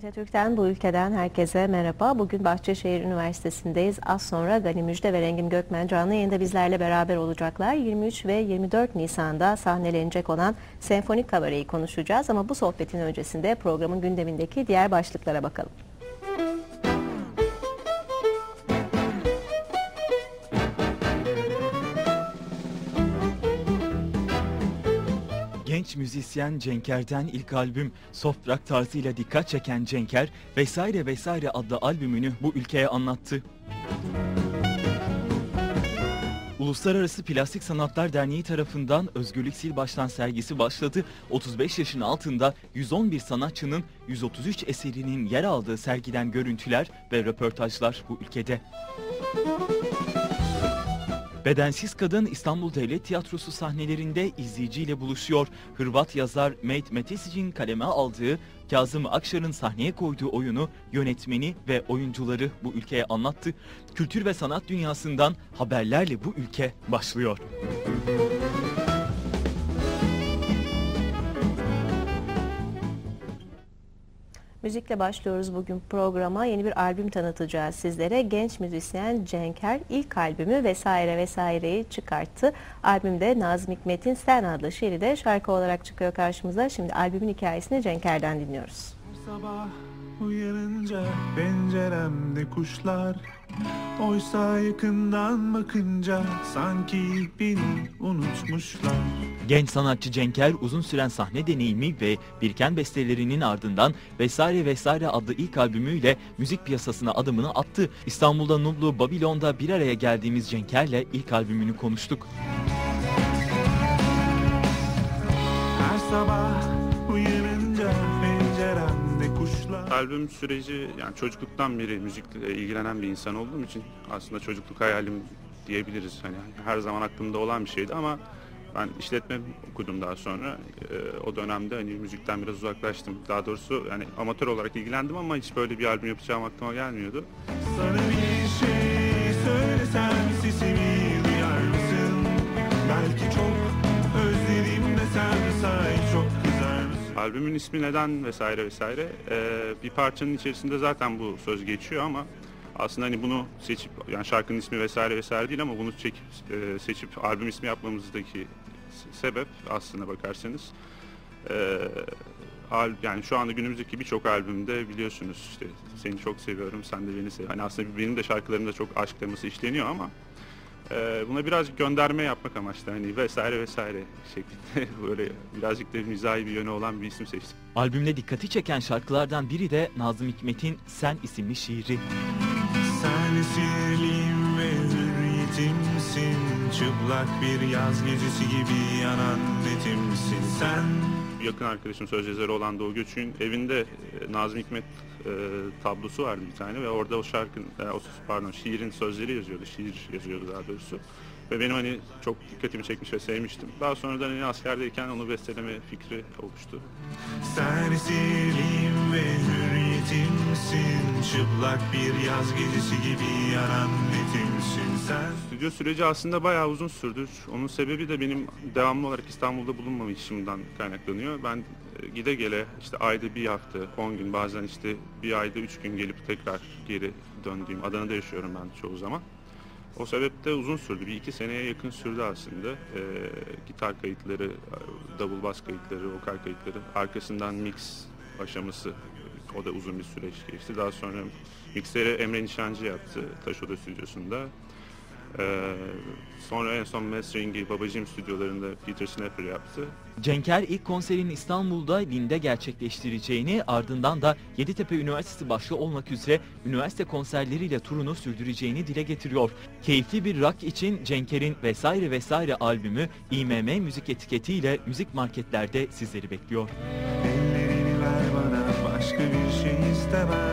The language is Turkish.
TRT Türk'ten bu ülkeden herkese merhaba. Bugün Bahçeşehir Üniversitesi'ndeyiz. Az sonra Gani Müjde ve Rengin Gökmen canlı yayında bizlerle beraber olacaklar. 23 ve 24 Nisan'da sahnelenecek olan Senfonik Kabare'yi konuşacağız. Ama bu sohbetin öncesinde programın gündemindeki diğer başlıklara bakalım. Genç müzisyen Cenker'den ilk albüm soft rock tarzıyla dikkat çeken Cenker vesaire vesaire adlı albümünü bu ülkeye anlattı. Uluslararası Plastik Sanatlar Derneği tarafından Özgürlük Sil Baştan sergisi başladı. 35 yaşın altında 111 sanatçının 133 eserinin yer aldığı sergiden görüntüler ve röportajlar bu ülkede. Bedensiz Kadın İstanbul Devlet Tiyatrosu sahnelerinde izleyiciyle buluşuyor. Hırvat yazar Mate Metesic'in kaleme aldığı Kazım Akşar'ın sahneye koyduğu oyunu yönetmeni ve oyuncuları bu ülkeye anlattı. Kültür ve sanat dünyasından haberlerle bu ülke başlıyor. Müzikle başlıyoruz bugün programa. Yeni bir albüm tanıtacağız sizlere. Genç müzisyen Cenker ilk albümü vesaire vesaireyi çıkarttı. Albümde Nazım Hikmet'in Sen adlı şiiri de şarkı olarak çıkıyor karşımıza. Şimdi albümün hikayesini Cenker'den dinliyoruz. Sabah uyanınca penceremde kuşlar Oysa yakından bakınca sanki beni unutmuşlar Genç sanatçı Cenker uzun süren sahne deneyimi ve biriken bestelerinin ardından Vesaire Vesaire adlı ilk albümüyle müzik piyasasına adımını attı. İstanbul'da Nublu Babilon'da bir araya geldiğimiz Cenker'le ilk albümünü konuştuk. Her sabah uyanınca penceremde kuşlar Albüm süreci yani çocukluktan beri müzikle ilgilenen bir insan olduğum için aslında çocukluk hayalim diyebiliriz. Hani her zaman aklımda olan bir şeydi ama ben işletme okudum daha sonra. Ee, o dönemde hani müzikten biraz uzaklaştım. Daha doğrusu yani amatör olarak ilgilendim ama hiç böyle bir albüm yapacağım aklıma gelmiyordu. Sana bir şey söylesem sesimi duyar mısın? Belki çok özledim desem say çok kızar mısın? Albümün ismi neden vesaire vesaire. Ee, bir parçanın içerisinde zaten bu söz geçiyor ama aslında hani bunu seçip yani şarkının ismi vesaire vesaire değil ama bunu çekip e, seçip albüm ismi yapmamızdaki sebep aslına bakarsanız e, al, yani şu anda günümüzdeki birçok albümde biliyorsunuz işte seni çok seviyorum sen de beni sev. Hani aslında benim de şarkılarımda çok aşk teması işleniyor ama e, buna birazcık gönderme yapmak amaçlı hani vesaire vesaire şeklinde böyle birazcık da mizahi bir yönü olan bir isim seçtim. Albümde dikkati çeken şarkılardan biri de Nazım Hikmet'in Sen isimli şiiri. Sen esirliğim ve hürriyetimsin Çıplak bir yaz gecesi gibi yanan netimsin Sen yakın arkadaşım söz yazarı olan Doğu Göçük'ün evinde e, Nazım Hikmet e, tablosu vardı bir tane ve orada o şarkının, e, o, pardon şiirin sözleri yazıyordu, şiir yazıyordu daha doğrusu. Ve benim hani çok dikkatimi çekmiş ve sevmiştim. Daha sonradan hani askerdeyken onu besteleme fikri oluştu. Sen ve hürriyetimsin Çıplak bir yaz gecesi gibi yanan netimsin Sen Stüdyo süreci aslında bayağı uzun sürdü. Onun sebebi de benim devamlı olarak İstanbul'da bulunmamışımdan kaynaklanıyor. Ben e, gide gele işte ayda bir hafta, 10 gün bazen işte bir ayda 3 gün gelip tekrar geri döndüğüm. Adana'da yaşıyorum ben çoğu zaman. O sebeple uzun sürdü. Bir iki seneye yakın sürdü aslında. Ee, gitar kayıtları, double bass kayıtları, vokal kayıtları. Arkasından mix aşaması. O da uzun bir süreç geçti. Daha sonra mixleri Emre Nişancı yaptı Taşoda stüdyosunda. Ee, sonra en son mastering'i Babacığım stüdyolarında Peter Snapper yaptı. Cenker ilk konserini İstanbul'da Lin'de gerçekleştireceğini ardından da Yeditepe Üniversitesi başta olmak üzere üniversite konserleriyle turunu sürdüreceğini dile getiriyor. Keyifli bir rock için Cenker'in vesaire vesaire albümü İMM müzik etiketiyle müzik marketlerde sizleri bekliyor. ellerini ver bana Başka bir şey istemem